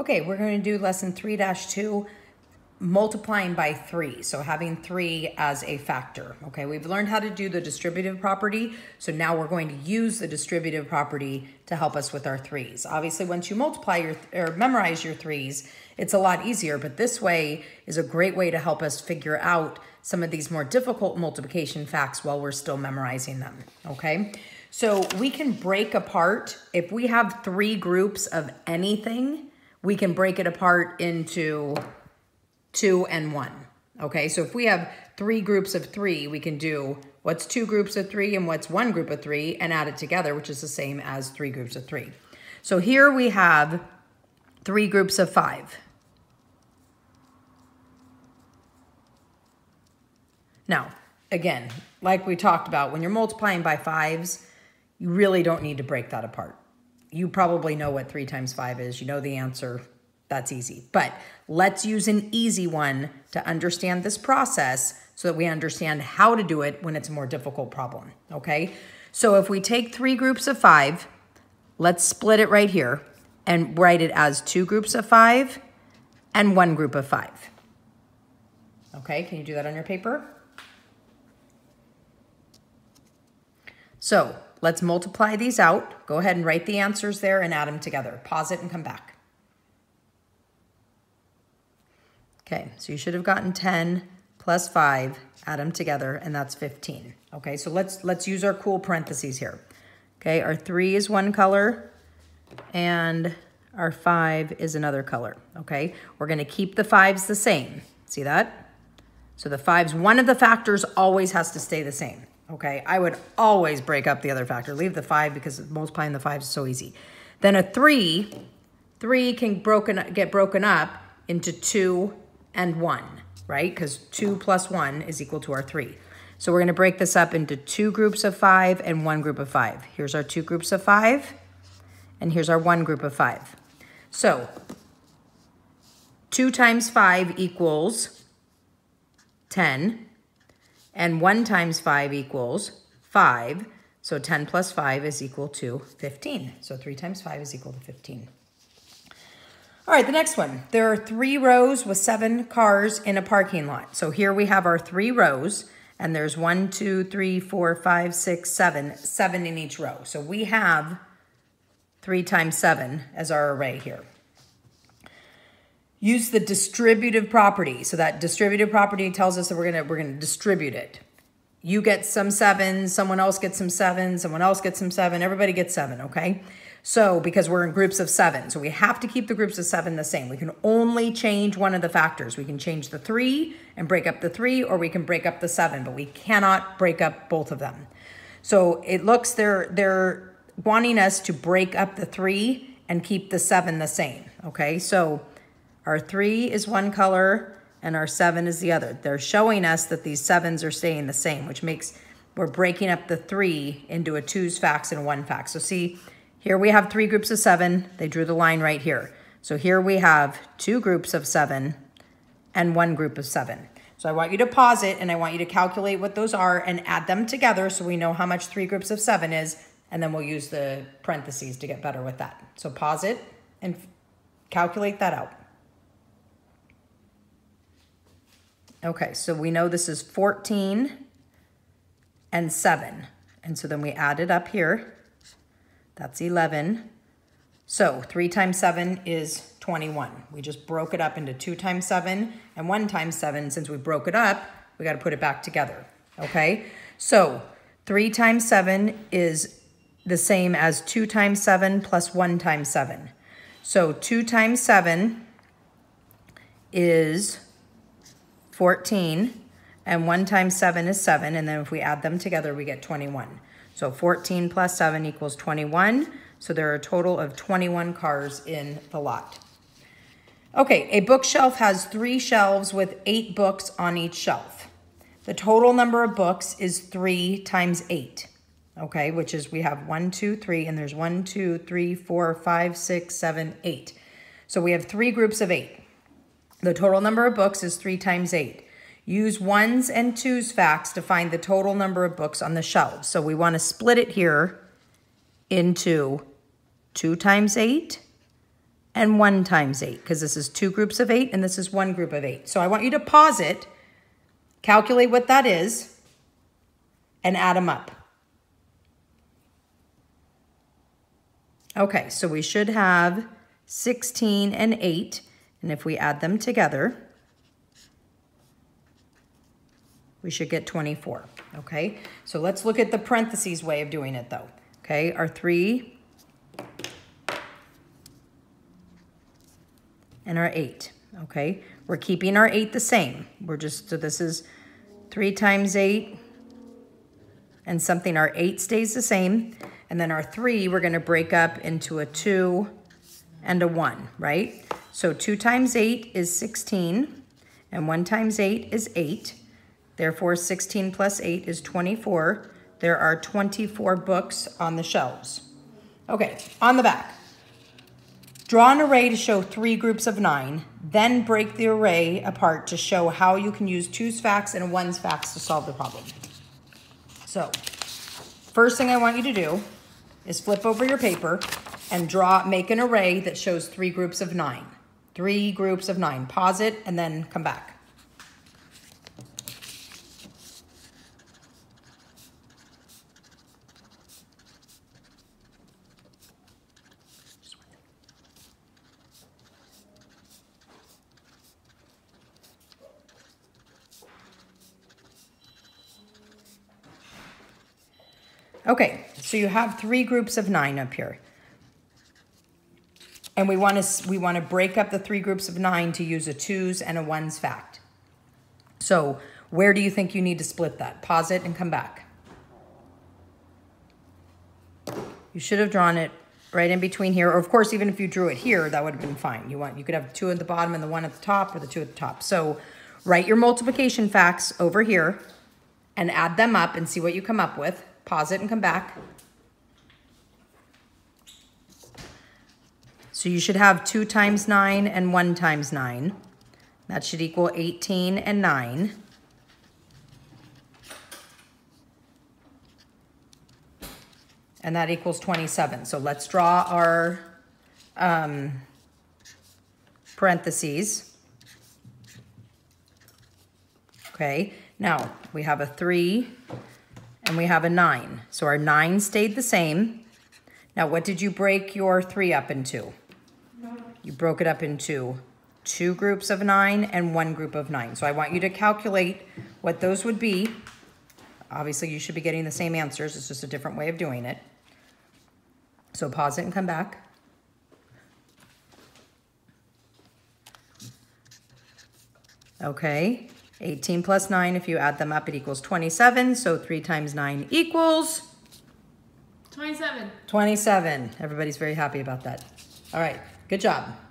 Okay, we're going to do lesson 3-2, multiplying by 3. So having 3 as a factor. Okay, we've learned how to do the distributive property. So now we're going to use the distributive property to help us with our 3's. Obviously, once you multiply your or memorize your 3's, it's a lot easier. But this way is a great way to help us figure out some of these more difficult multiplication facts while we're still memorizing them. Okay, so we can break apart, if we have three groups of anything, we can break it apart into two and one. Okay, so if we have three groups of three, we can do what's two groups of three and what's one group of three and add it together, which is the same as three groups of three. So here we have three groups of five. Now, again, like we talked about, when you're multiplying by fives, you really don't need to break that apart you probably know what three times five is. You know the answer. That's easy. But let's use an easy one to understand this process so that we understand how to do it when it's a more difficult problem, okay? So if we take three groups of five, let's split it right here and write it as two groups of five and one group of five. Okay, can you do that on your paper? So Let's multiply these out. Go ahead and write the answers there and add them together. Pause it and come back. Okay, so you should have gotten 10 plus 5, add them together, and that's 15. Okay, so let's, let's use our cool parentheses here. Okay, our 3 is one color, and our 5 is another color. Okay, we're going to keep the 5s the same. See that? So the 5s, one of the factors always has to stay the same. Okay, I would always break up the other factor. Leave the five because multiplying the five is so easy. Then a three, three can broken get broken up into two and one, right? Because two plus one is equal to our three. So we're gonna break this up into two groups of five and one group of five. Here's our two groups of five, and here's our one group of five. So two times five equals 10. And 1 times 5 equals 5. So 10 plus 5 is equal to 15. So 3 times 5 is equal to 15. All right, the next one. There are three rows with seven cars in a parking lot. So here we have our three rows, and there's one, two, three, four, five, six, seven, seven in each row. So we have 3 times 7 as our array here. Use the distributive property. So that distributive property tells us that we're gonna we're gonna distribute it. You get some sevens, someone else gets some seven, someone else gets some seven, everybody gets seven, okay? So because we're in groups of seven, so we have to keep the groups of seven the same. We can only change one of the factors. We can change the three and break up the three, or we can break up the seven, but we cannot break up both of them. So it looks they're they're wanting us to break up the three and keep the seven the same. Okay, so our three is one color and our seven is the other. They're showing us that these sevens are staying the same, which makes, we're breaking up the three into a twos facts and a one fact. So see, here we have three groups of seven. They drew the line right here. So here we have two groups of seven and one group of seven. So I want you to pause it and I want you to calculate what those are and add them together so we know how much three groups of seven is, and then we'll use the parentheses to get better with that. So pause it and calculate that out. Okay, so we know this is 14 and 7. And so then we add it up here. That's 11. So 3 times 7 is 21. We just broke it up into 2 times 7 and 1 times 7. Since we broke it up, we got to put it back together. Okay, so 3 times 7 is the same as 2 times 7 plus 1 times 7. So 2 times 7 is 14, and 1 times 7 is 7, and then if we add them together, we get 21. So 14 plus 7 equals 21, so there are a total of 21 cars in the lot. Okay, a bookshelf has three shelves with eight books on each shelf. The total number of books is 3 times 8, okay, which is we have one, two, three, and there's one, two, three, four, five, six, seven, eight. So we have three groups of 8. The total number of books is 3 times 8. Use ones and twos facts to find the total number of books on the shelves. So we want to split it here into 2 times 8 and 1 times 8, because this is two groups of 8 and this is one group of 8. So I want you to pause it, calculate what that is, and add them up. Okay, so we should have 16 and 8, and if we add them together, we should get 24, okay? So let's look at the parentheses way of doing it though, okay? Our 3 and our 8, okay? We're keeping our 8 the same. We're just, so this is 3 times 8 and something, our 8 stays the same. And then our 3, we're going to break up into a 2 and a 1, right? So 2 times 8 is 16, and 1 times 8 is 8. Therefore, 16 plus 8 is 24. There are 24 books on the shelves. Okay, on the back. Draw an array to show three groups of nine, then break the array apart to show how you can use two's facts and one's facts to solve the problem. So, first thing I want you to do is flip over your paper and draw, make an array that shows three groups of nine. Three groups of nine. Pause it and then come back. Okay, so you have three groups of nine up here. And we want to we want to break up the three groups of nine to use a twos and a ones fact. So where do you think you need to split that? Pause it and come back. You should have drawn it right in between here. Or of course, even if you drew it here, that would have been fine. You want you could have two at the bottom and the one at the top or the two at the top. So write your multiplication facts over here and add them up and see what you come up with. Pause it and come back. So you should have 2 times 9 and 1 times 9. That should equal 18 and 9. And that equals 27. So let's draw our um, parentheses. Okay, now we have a 3 and we have a 9. So our 9 stayed the same. Now what did you break your 3 up into? You broke it up into two groups of nine and one group of nine. So I want you to calculate what those would be. Obviously, you should be getting the same answers. It's just a different way of doing it. So pause it and come back. Okay, 18 plus 9, if you add them up, it equals 27. So 3 times 9 equals? 27. 27. Everybody's very happy about that. All right. Good job.